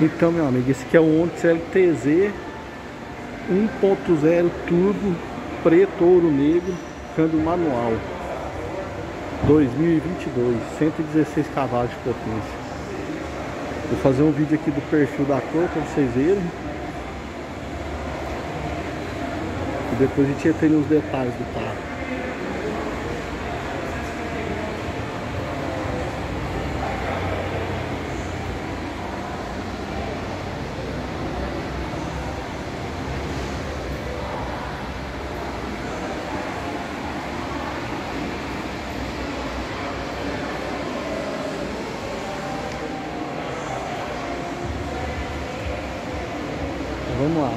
Então, meu amigo, esse aqui é o Onix LTZ 1.0 turbo preto ouro negro, câmbio manual 2022, 116 cavalos de potência. Vou fazer um vídeo aqui do perfil da cor para vocês verem. E depois a gente entra nos detalhes do carro. Vamos lá.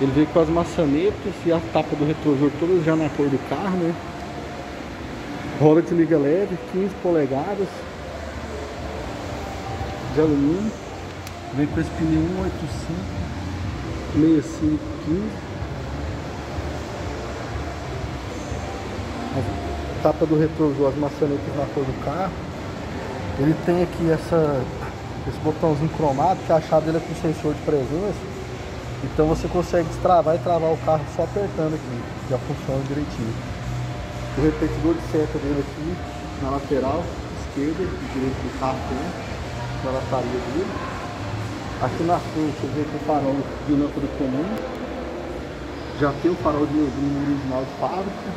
Ele veio com as maçanetas e a tapa do retrovisor todas já na cor do carro, né? Roda de liga leve, 15 polegadas de alumínio. Vem com esse pneu 185 65 15. A tapa do retrovisor, as maçanetas na cor do carro. Ele tem aqui essa, esse botãozinho cromado, que a chave dele é com sensor de presença. Então você consegue destravar e travar o carro só apertando aqui, já funciona direitinho. O repetidor de seta dele aqui na lateral esquerda e direita do carro tem, na lataria dele. Aqui na frente vê com o farol de lâmpada comum. Já tem o farol de número original de fábrica.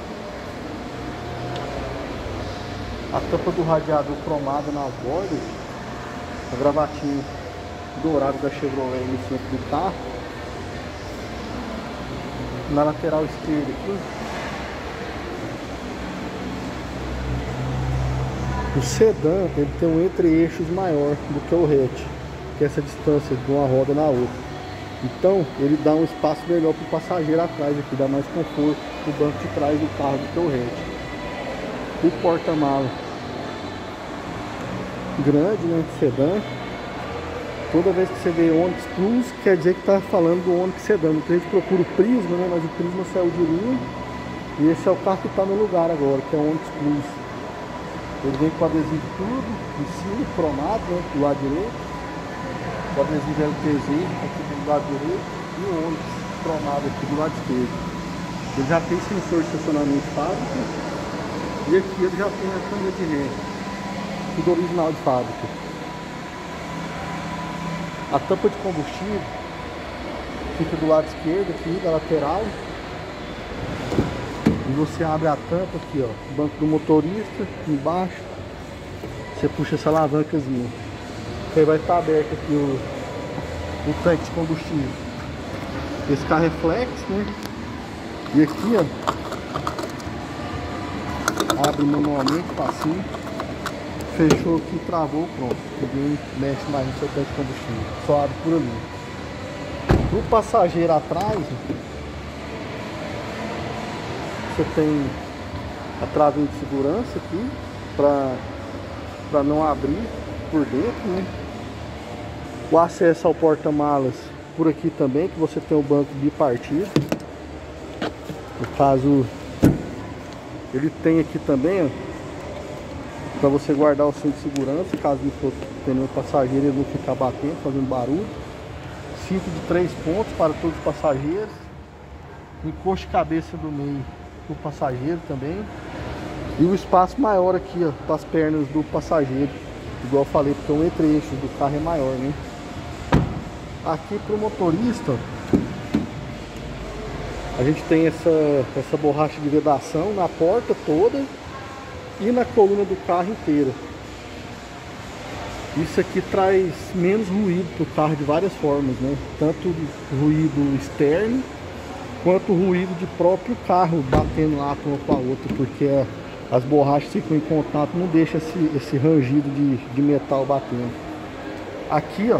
A tampa do radiador cromada nas bordas. A gravatinha dourada da Chevrolet no centro do carro na lateral esquerda. O sedã ele tem um entre-eixos maior do que o hatch, que é essa distância de uma roda na outra. Então ele dá um espaço melhor para o passageiro atrás aqui, dá mais conforto no banco de trás do carro do que o hatch. O porta-mala grande, né, sedã, Toda vez que você vê Onix Plus, quer dizer que está falando do Onix Sedan. Muita gente procura o Prisma, né? Mas o Prisma saiu de linha. E esse é o carro que está no lugar agora, que é o Onix Plus. Ele vem com adesivo tudo, em cima, cromado, né? Do lado direito. O adesivo LTZ aqui do lado direito. E o Onix cromado aqui do lado esquerdo. Ele já tem sensor de estacionamento fábrica. E aqui ele já tem a câmera de ré. Tudo original de fábrica. A tampa de combustível fica do lado esquerdo aqui, da lateral. E você abre a tampa aqui, ó, banco do motorista, embaixo. Você puxa essa alavancazinha. Aí vai estar aberto aqui o, o tanque de combustível. Esse carro é flex, né? E aqui, ó, abre manualmente, facinho fechou aqui, travou, pronto. Ninguém mexe mais no seu tanque de combustível. Só abre por ali. Pro passageiro atrás, você tem a travinha de segurança aqui para não abrir por dentro, né? O acesso ao porta-malas por aqui também, que você tem o banco bipartido. No caso, ele tem aqui também, ó, para você guardar o cinto de segurança, caso não for nenhum passageiro ele não ficar batendo, fazendo barulho. Cinto de três pontos para todos os passageiros. Encosto de cabeça do meio para o passageiro também. E o espaço maior aqui, ó, para as pernas do passageiro. Igual eu falei, porque o entre-eixo do carro é maior, né? Aqui para o motorista, a gente tem essa, essa borracha de vedação na porta toda e na coluna do carro inteira. Isso aqui traz menos ruído para o carro de várias formas, né? Tanto ruído externo quanto ruído de próprio carro batendo lá com a outra, porque as borrachas ficam em contato, não deixa esse, esse rangido de, de metal batendo. Aqui, ó,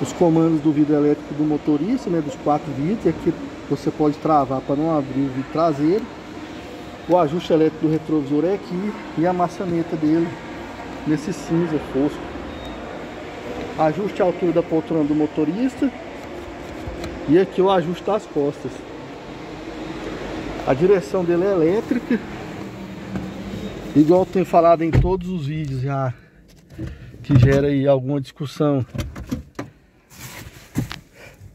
os comandos do vidro elétrico do motorista, né, dos quatro vidros, aqui você pode travar para não abrir o vidro traseiro o ajuste elétrico do retrovisor é aqui e a maçaneta dele nesse cinza fosco. Ajuste a altura da poltrona do motorista e aqui o ajuste das costas. A direção dele é elétrica, igual tenho falado em todos os vídeos já, que gera aí alguma discussão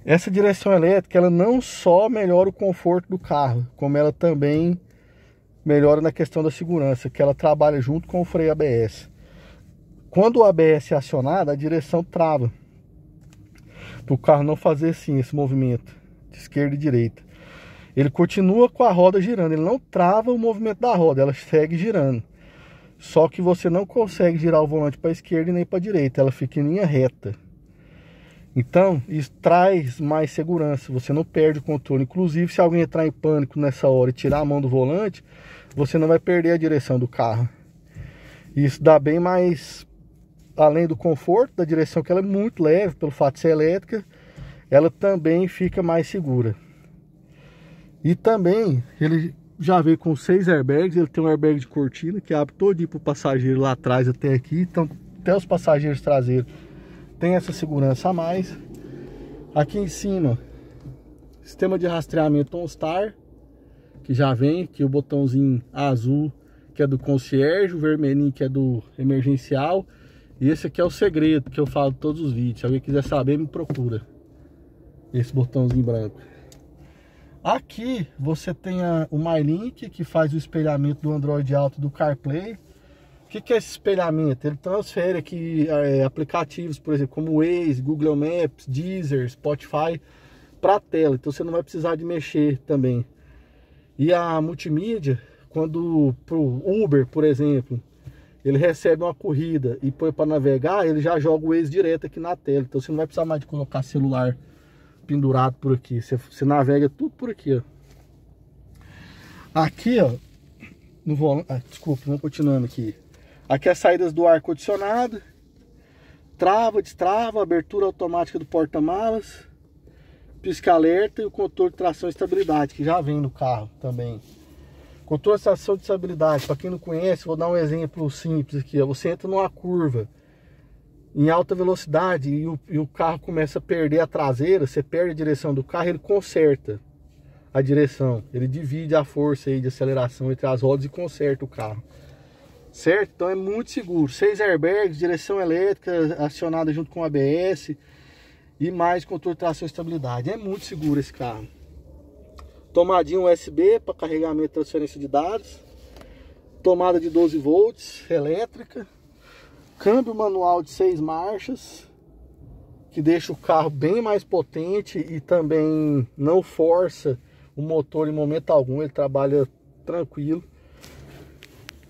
Essa direção elétrica, ela não só melhora o conforto do carro, como ela também melhora na questão da segurança, que ela trabalha junto com o freio ABS. Quando o ABS é acionado, a direção trava. Para o carro não fazer assim esse movimento de esquerda e direita. Ele continua com a roda girando, ele não trava o movimento da roda, ela segue girando. Só que você não consegue girar o volante para a esquerda nem para a direita, ela fica em linha reta. Então, isso traz mais segurança, você não perde o controle. Inclusive, se alguém entrar em pânico nessa hora e tirar a mão do volante, você não vai perder a direção do carro. Isso dá bem mais, além do conforto da direção, que ela é muito leve, pelo fato de ser elétrica, ela também fica mais segura. E também, ele já veio com seis airbags, ele tem um airbag de cortina que abre todo para o passageiro lá atrás até aqui, então até os passageiros traseiros tem essa segurança a mais. Aqui em cima, sistema de rastreamento OnStar, que já vem, aqui o botãozinho azul, que é do concierge, o vermelhinho que é do emergencial, e esse aqui é o segredo que eu falo em todos os vídeos. Se alguém quiser saber, me procura. Esse botãozinho branco. Aqui você tem a, o MyLink, que faz o espelhamento do Android Auto do CarPlay. O que, que é esse espelhamento? Ele transfere aqui é, aplicativos, por exemplo, como Waze, Google Maps, Deezer, Spotify, para a tela. Então você não vai precisar de mexer também. E a multimídia, quando pro Uber, por exemplo, ele recebe uma corrida e põe para navegar, ele já joga o Waze direto aqui na tela. Então você não vai precisar mais de colocar celular pendurado por aqui. Você, você navega tudo por aqui, ó. Aqui, ó, no volante, ah, desculpa, vamos continuando aqui. Aqui as saídas do ar condicionado. Trava, destrava, abertura automática do porta-malas. Pisca-alerta e o controle de tração e estabilidade, que já vem no carro também. Controle de tração e estabilidade, para quem não conhece, vou dar um exemplo simples aqui. Você entra numa curva em alta velocidade e o, e o carro começa a perder a traseira, você perde a direção do carro, ele conserta a direção. Ele divide a força aí de aceleração entre as rodas e conserta o carro certo? Então é muito seguro. Seis airbags, direção elétrica acionada junto com ABS e mais controle de tração e estabilidade. É muito seguro esse carro. Tomadinha USB para carregamento e transferência de dados. Tomada de 12 volts, elétrica. Câmbio manual de seis marchas, que deixa o carro bem mais potente e também não força o motor em momento algum, ele trabalha tranquilo.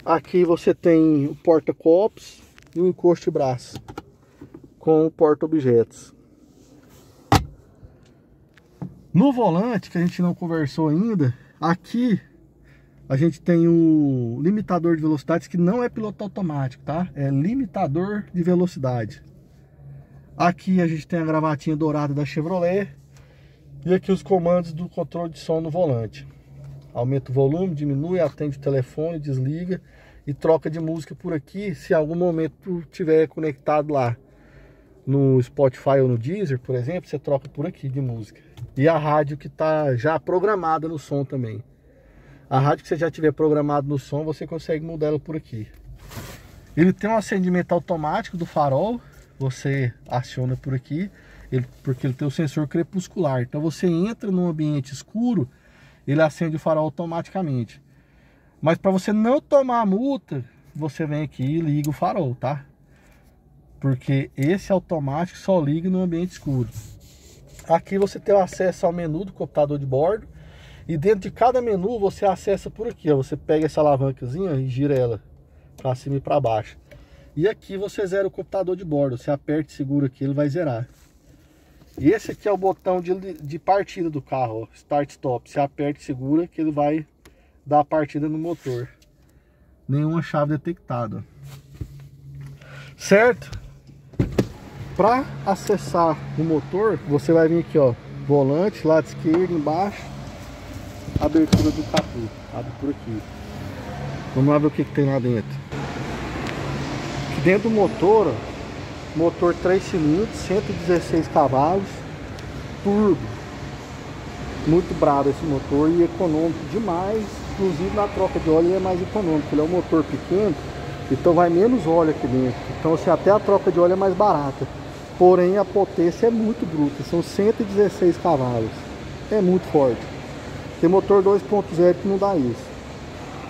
Aqui você tem o porta-copos e o encosto de braço com o porta-objetos. No volante, que a gente não conversou ainda, aqui a gente tem o limitador de velocidades que não é piloto automático, tá? É limitador de velocidade. Aqui a gente tem a gravatinha dourada da Chevrolet e aqui os comandos do controle de som no volante. Aumenta o volume, diminui, atende o telefone, desliga e troca de música por aqui se em algum momento tiver conectado lá no Spotify ou no Deezer, por exemplo, você troca por aqui de música. E a rádio que está já programada no som também. A rádio que você já tiver programado no som, você consegue mudar ela por aqui. Ele tem um acendimento automático do farol, você aciona por aqui, ele, porque ele tem o sensor crepuscular. Então você entra num ambiente escuro, ele acende o farol automaticamente. Mas para você não tomar a multa, você vem aqui e liga o farol, tá? Porque esse automático só liga no ambiente escuro. Aqui você tem acesso ao menu do computador de bordo. E dentro de cada menu você acessa por aqui, ó. Você pega essa alavancazinha e gira ela para cima e para baixo. E aqui você zera o computador de bordo. Você aperta e segura aqui, ele vai zerar. E esse aqui é o botão de, de partida do carro, ó, Start Stop. Você aperta e segura que ele vai dar a partida no motor. Nenhuma chave detectada. Certo? Para acessar o motor, você vai vir aqui, ó, volante, lado esquerdo, embaixo, abertura do capô, abre por aqui. Vamos lá ver o que, que tem lá dentro. Aqui dentro do motor, ó, motor 3 cilindros, 116 cavalos, turbo. Muito bravo esse motor e econômico demais inclusive na troca de óleo ele é mais econômico, ele é um motor pequeno, então vai menos óleo aqui dentro. Então assim, até a troca de óleo é mais barata. Porém, a potência é muito bruta, são 116 cavalos. É muito forte. Tem motor 2.0 que não dá isso.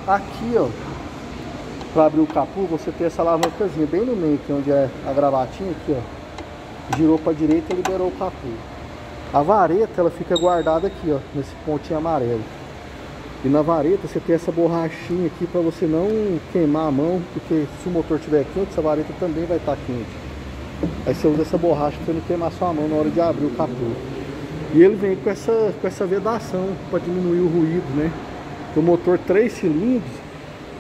Aqui, ó, para abrir o capu, você tem essa alavancazinha bem no meio, aqui onde é a gravatinha aqui, ó. Girou para direita e liberou o capu. A vareta, ela fica guardada aqui, ó, nesse pontinho amarelo. E na vareta você tem essa borrachinha aqui para você não queimar a mão, porque se o motor estiver quente, essa vareta também vai estar tá quente. Aí você usa essa borracha para não queimar sua mão na hora de abrir o capô. E ele vem com essa, com essa vedação para diminuir o ruído, né? O motor 3 cilindros,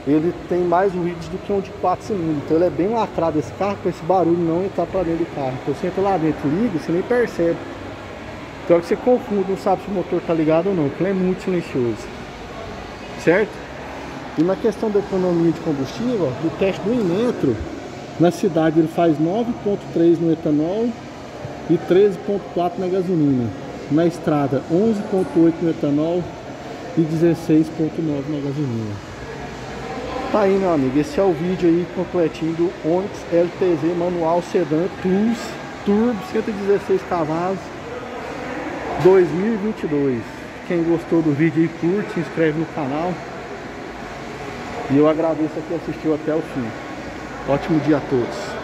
ele tem mais ruídos do que um de 4 cilindros. Então ele é bem lacrado esse carro, para esse barulho não entrar para dentro do carro. Então você entra lá dentro, liga, você nem percebe. Então é que você confunde, não sabe se o motor está ligado ou não, porque ele é muito silencioso. Certo? E na questão da economia de combustível, ó, do teste do Inmetro, na cidade ele faz 9.3 no etanol e 13.4 na gasolina. Na estrada 11.8 no etanol e 16.9 na gasolina. Tá aí meu amigo, esse é o vídeo aí completinho do Onix LTZ manual sedã Plus Turbo 116 cavalos 2022. Quem gostou do vídeo aí curte, se inscreve no canal. E eu agradeço a quem assistiu até o fim. Ótimo dia a todos.